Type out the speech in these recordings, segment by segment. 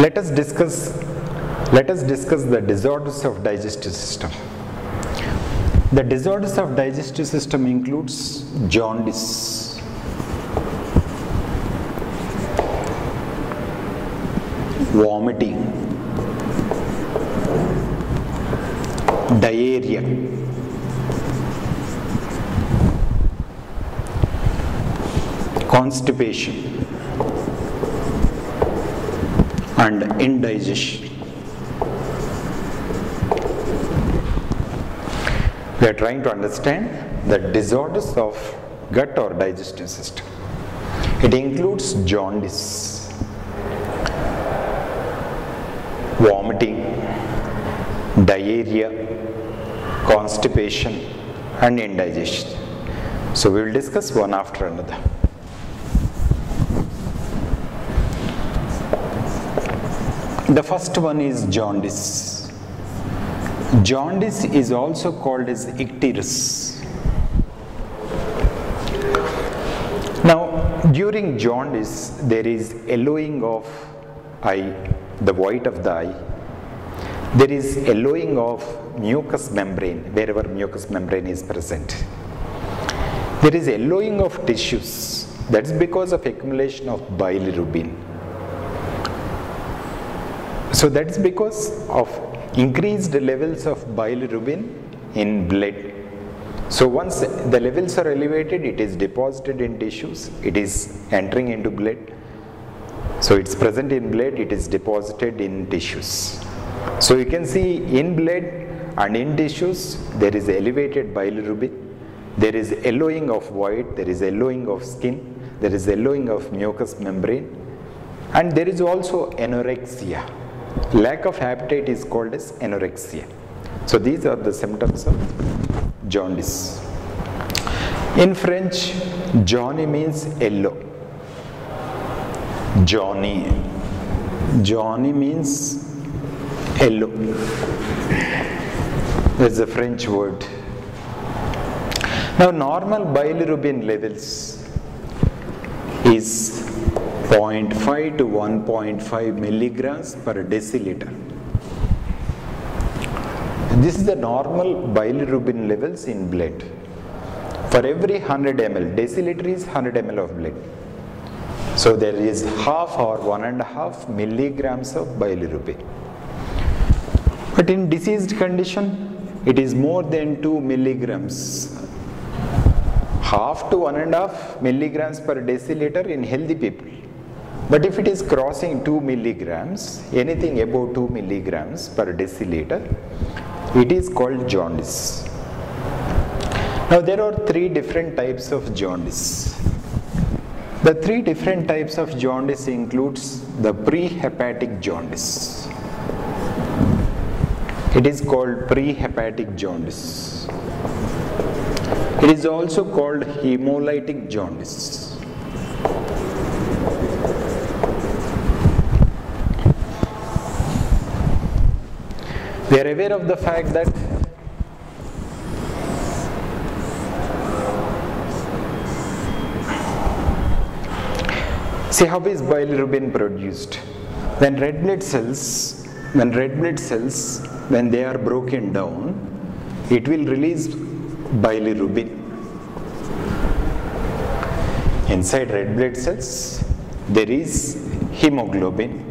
Let us discuss let us discuss the disorders of digestive system. The disorders of digestive system includes jaundice, vomiting, diarrhea, constipation, and indigestion. We are trying to understand the disorders of gut or digestive system. It includes jaundice, vomiting, diarrhea, constipation, and indigestion. So we will discuss one after another. The first one is jaundice. Jaundice is also called as icterus. Now, during jaundice, there is yellowing of eye, the white of the eye. There is yellowing of mucous membrane, wherever mucous membrane is present. There is yellowing of tissues. That's because of accumulation of bilirubin. So that's because of increased levels of bilirubin in blood. So once the levels are elevated, it is deposited in tissues, it is entering into blood. So it's present in blood, it is deposited in tissues. So you can see in blood and in tissues, there is elevated bilirubin, there is yellowing of white, there is yellowing of skin, there is yellowing of mucous membrane, and there is also anorexia. Lack of appetite is called as anorexia. So these are the symptoms of jaundice. In French, Johnny means yellow. Johnny. Johnny means yellow. That's a French word. Now normal bilirubin levels is 0.5 to 1.5 milligrams per deciliter. This is the normal bilirubin levels in blood. For every 100 ml, deciliter is 100 ml of blood. So there is half or one and a half milligrams of bilirubin. But in diseased condition, it is more than 2 milligrams half to one and a half milligrams per deciliter in healthy people. But if it is crossing 2 milligrams, anything above 2 milligrams per deciliter, it is called jaundice. Now there are three different types of jaundice. The three different types of jaundice includes the prehepatic jaundice. It is called prehepatic jaundice. It is also called hemolytic jaundice. We are aware of the fact that See how is bilirubin produced? When red blood cells, when red blood cells, when they are broken down, it will release bilirubin. Inside red blood cells, there is hemoglobin.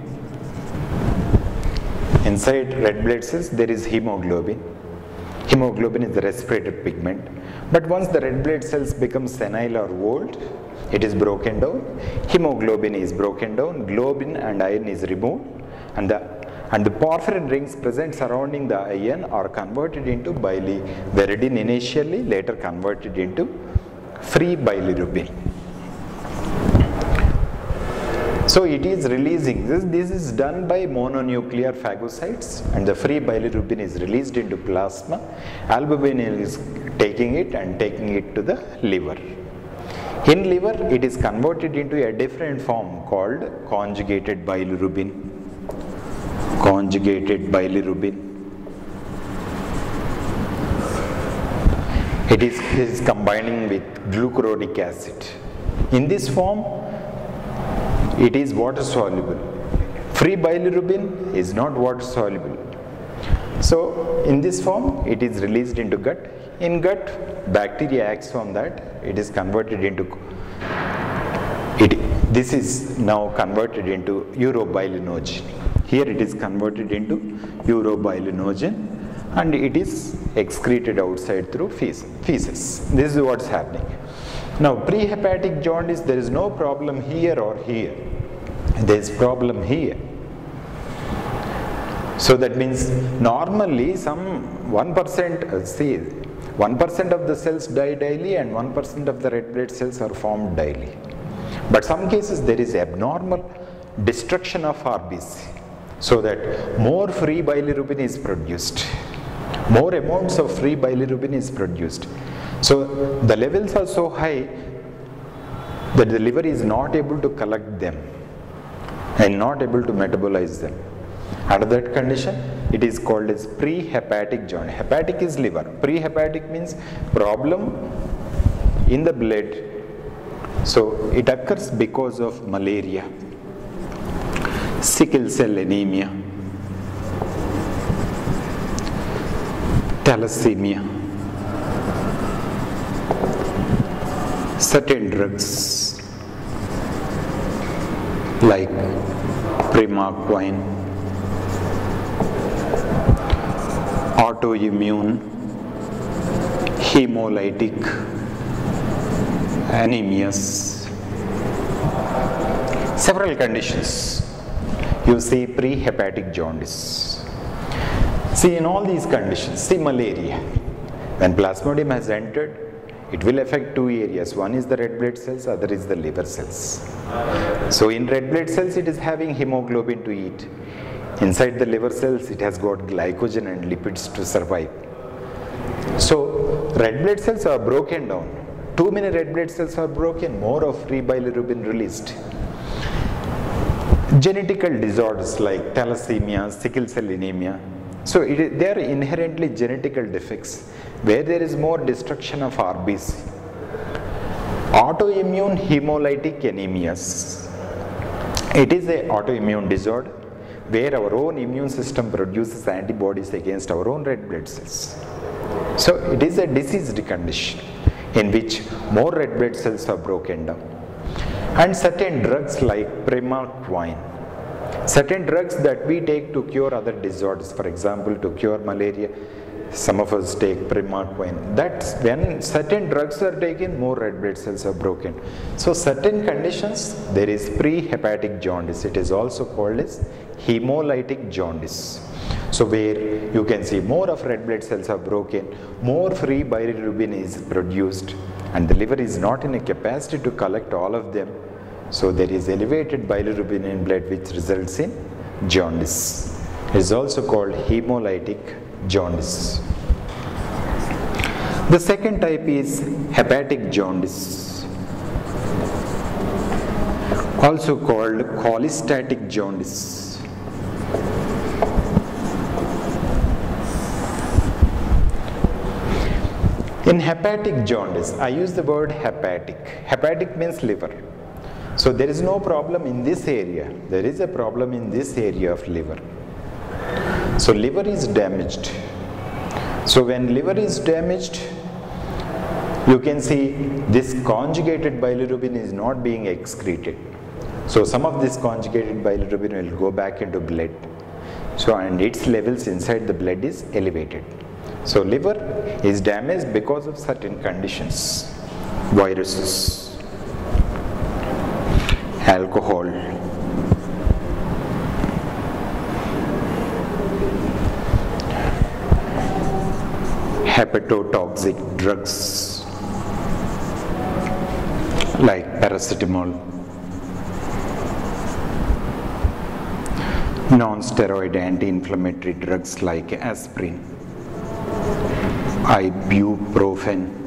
Inside red blood cells, there is hemoglobin. Hemoglobin is the respiratory pigment. But once the red blood cells become senile or old, it is broken down. Hemoglobin is broken down. Globin and iron is removed, and the and the porphyrin rings present surrounding the iron are converted into biliverdin initially, later converted into free bilirubin. So it is releasing this. This is done by mononuclear phagocytes, and the free bilirubin is released into plasma. Albumin is taking it and taking it to the liver. In liver, it is converted into a different form called conjugated bilirubin. Conjugated bilirubin. It is, is combining with glucuronic acid. In this form, it is water soluble. Free bilirubin is not water soluble. So in this form it is released into gut. In gut bacteria acts on that. It is converted into it, this is now converted into urobilinogen. Here it is converted into urobilinogen and it is excreted outside through feces. This is what's happening. Now prehepatic jaundice, there is no problem here or here. There is problem here. So that means normally some 1%, uh, see, 1% of the cells die daily and 1% of the red blood cells are formed daily. But some cases there is abnormal destruction of RBC so that more free bilirubin is produced. More amounts of free bilirubin is produced. So the levels are so high that the liver is not able to collect them and not able to metabolize them. Under that condition, it is called as pre-hepatic jaundice. Hepatic is liver. Pre-hepatic means problem in the blood so it occurs because of malaria, sickle cell anemia, thalassemia, certain drugs like primaquine, autoimmune, hemolytic, anemias, several conditions. You see pre-hepatic jaundice. See in all these conditions, see malaria. When plasmodium has entered, it will affect two areas. One is the red blood cells, other is the liver cells. So in red blood cells, it is having hemoglobin to eat. Inside the liver cells, it has got glycogen and lipids to survive. So red blood cells are broken down too many red blood cells are broken, more of free bilirubin released. Genetical disorders like thalassemia, sickle cell anemia. So it, they are inherently genetical defects where there is more destruction of RBC. Autoimmune hemolytic anemias. It is a autoimmune disorder where our own immune system produces antibodies against our own red blood cells. So it is a diseased condition in which more red blood cells are broken down. And certain drugs like primaquine, certain drugs that we take to cure other disorders, for example, to cure malaria, some of us take primaquine. That's when certain drugs are taken, more red blood cells are broken. So certain conditions, there is pre-hepatic jaundice. It is also called as hemolytic jaundice. So where you can see more of red blood cells are broken, more free bilirubin is produced and the liver is not in a capacity to collect all of them. So there is elevated bilirubin in blood which results in jaundice. It is also called hemolytic jaundice. The second type is hepatic jaundice, also called cholestatic jaundice. In hepatic jaundice, I use the word hepatic. Hepatic means liver. So there is no problem in this area. There is a problem in this area of liver. So liver is damaged. So when liver is damaged, you can see this conjugated bilirubin is not being excreted. So some of this conjugated bilirubin will go back into blood. So and its levels inside the blood is elevated. So liver is damaged because of certain conditions, viruses, alcohol, hepatotoxic drugs like paracetamol, non-steroid anti-inflammatory drugs like aspirin ibuprofen.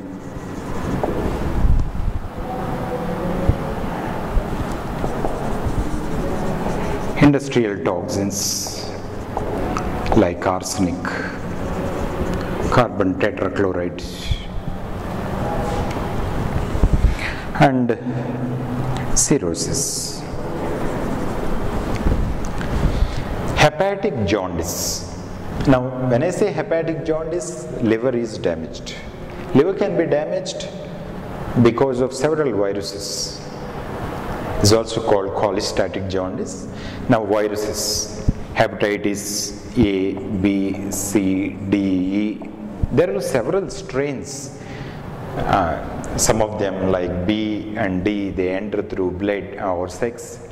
Industrial toxins like arsenic, carbon tetrachloride, and cirrhosis. Hepatic jaundice. Now, when I say hepatic jaundice, liver is damaged. Liver can be damaged because of several viruses. It's also called cholestatic jaundice. Now, viruses, hepatitis A, B, C, D, E. There are several strains. Uh, some of them like B and D, they enter through blood or sex.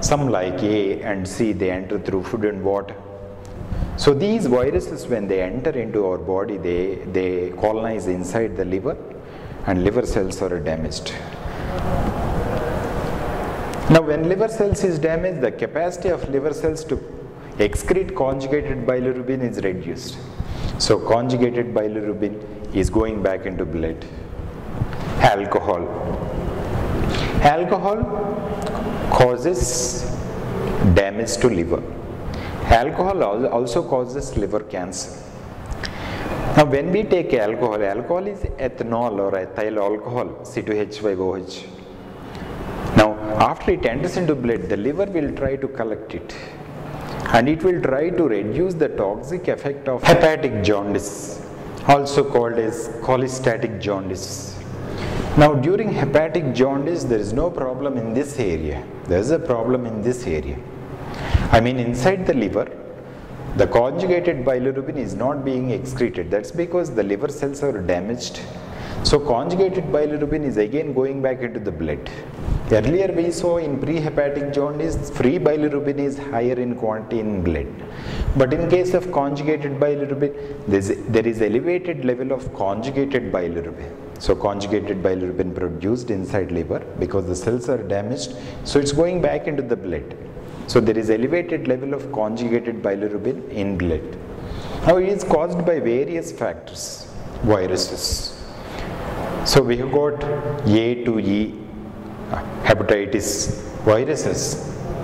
Some like A and C, they enter through food and water. So these viruses, when they enter into our body, they, they colonize inside the liver and liver cells are damaged. Now when liver cells is damaged, the capacity of liver cells to excrete conjugated bilirubin is reduced. So conjugated bilirubin is going back into blood. Alcohol. Alcohol causes damage to liver. Alcohol also causes liver cancer. Now when we take alcohol, alcohol is ethanol or ethyl alcohol, C2H5OH. After it enters into blood, the liver will try to collect it and it will try to reduce the toxic effect of hepatic jaundice, also called as cholestatic jaundice. Now during hepatic jaundice, there is no problem in this area. There is a problem in this area. I mean inside the liver, the conjugated bilirubin is not being excreted. That's because the liver cells are damaged. So conjugated bilirubin is again going back into the blood. Earlier we saw in prehepatic jaundice, free bilirubin is higher in quantity in blood. But in case of conjugated bilirubin, there is elevated level of conjugated bilirubin. So conjugated bilirubin produced inside liver because the cells are damaged. So it's going back into the blood. So there is elevated level of conjugated bilirubin in blood. Now it is caused by various factors, viruses. So we have got A to E uh, hepatitis viruses,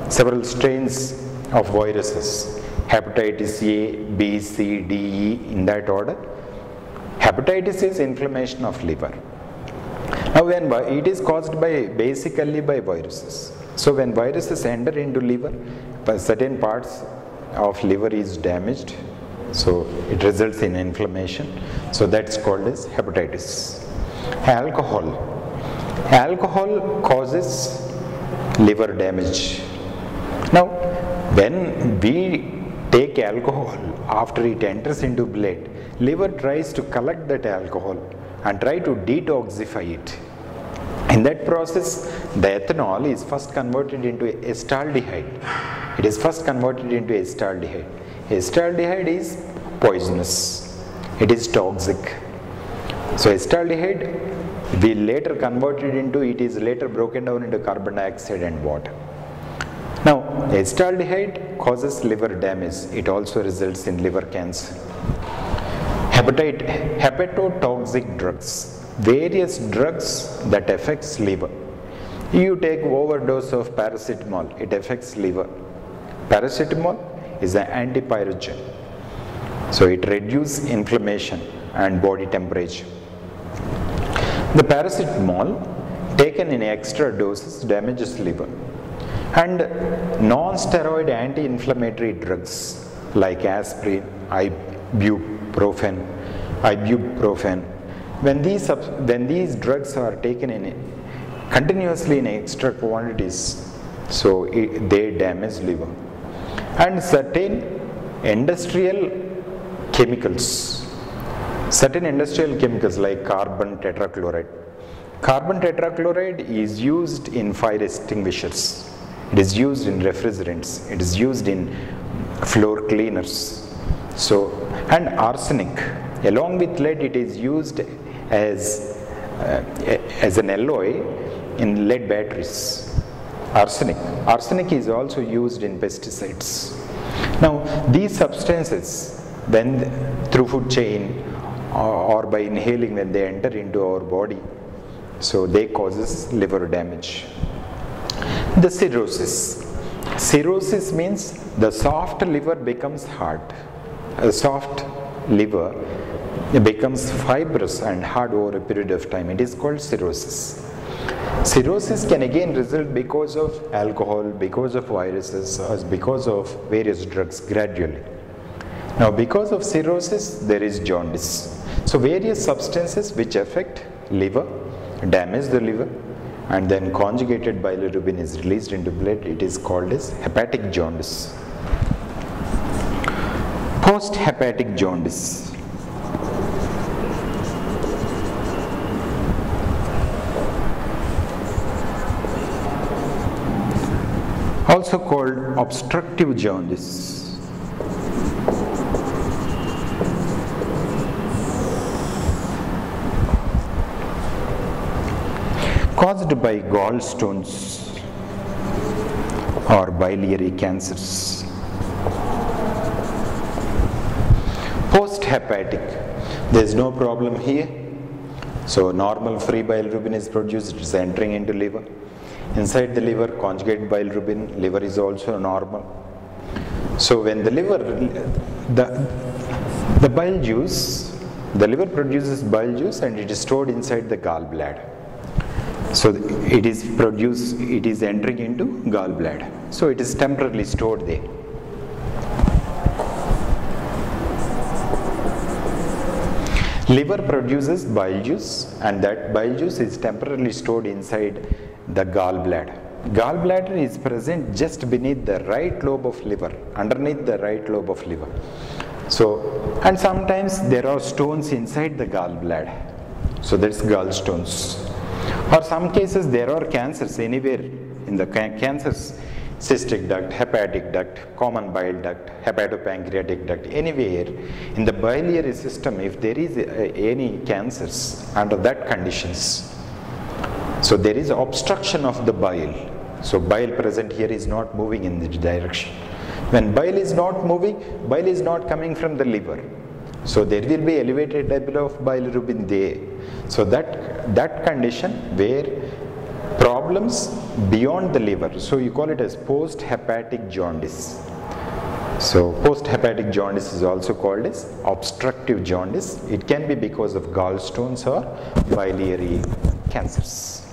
several strains of viruses, hepatitis A, B, C, D, E in that order. Hepatitis is inflammation of liver. Now when it is caused by basically by viruses. So when viruses enter into liver, certain parts of liver is damaged. So it results in inflammation. So that's called as hepatitis. Alcohol. Alcohol causes liver damage. Now when we take alcohol after it enters into blood, liver tries to collect that alcohol and try to detoxify it in that process, the ethanol is first converted into acetaldehyde. It is first converted into acetaldehyde. Acetaldehyde is poisonous. It is toxic. So acetaldehyde we later converted into, it is later broken down into carbon dioxide and water. Now, acetaldehyde causes liver damage. It also results in liver cancer. Hepatite, hepatotoxic drugs various drugs that affects liver. You take overdose of paracetamol, it affects liver. Paracetamol is an antipyrogen. So it reduces inflammation and body temperature. The paracetamol taken in extra doses damages liver. And non-steroid anti-inflammatory drugs like aspirin, ibuprofen, ibuprofen when these, when these drugs are taken in continuously in extra quantities, so it, they damage liver. And certain industrial chemicals, certain industrial chemicals like carbon tetrachloride. Carbon tetrachloride is used in fire extinguishers. It is used in refrigerants. It is used in floor cleaners. So, and arsenic. Along with lead, it is used as, uh, as an alloy in lead batteries. Arsenic. Arsenic is also used in pesticides. Now, these substances, when through food chain or, by inhaling when they enter into our body, so they causes liver damage. The cirrhosis. Cirrhosis means the soft liver becomes hard. A soft liver becomes fibrous and hard over a period of time. It is called cirrhosis. Cirrhosis can again result because of alcohol, because of viruses, or because of various drugs gradually. Now because of cirrhosis there is jaundice. So various substances which affect liver, damage the liver and then conjugated bilirubin is released into blood it is called as hepatic jaundice. Post hepatic jaundice also called obstructive jaundice. Caused by gallstones or biliary cancers. Post hepatic, there is no problem here. So normal free bilirubin is produced, it is entering into liver. Inside the liver, conjugate bilirubin, liver is also normal. So when the liver, the, the bile juice, the liver produces bile juice and it is stored inside the gallbladder. So it is produced, it is entering into gallbladder. So it is temporarily stored there. Liver produces bile juice and that bile juice is temporarily stored inside the gallbladder. Gallbladder is present just beneath the right lobe of liver, underneath the right lobe of liver. So, and sometimes there are stones inside the gallbladder. So that's gallstones. Or some cases there are cancers anywhere in the ca cancers, cystic duct, hepatic duct, common bile duct, hepatopancreatic duct, anywhere in the biliary system if there is any cancers under that conditions, so there is obstruction of the bile. So bile present here is not moving in this direction. When bile is not moving, bile is not coming from the liver. So there will be elevated level of bilirubin there. So that, that condition where problems beyond the liver, so you call it as post-hepatic jaundice. So post-hepatic jaundice is also called as obstructive jaundice. It can be because of gallstones or biliary cancers.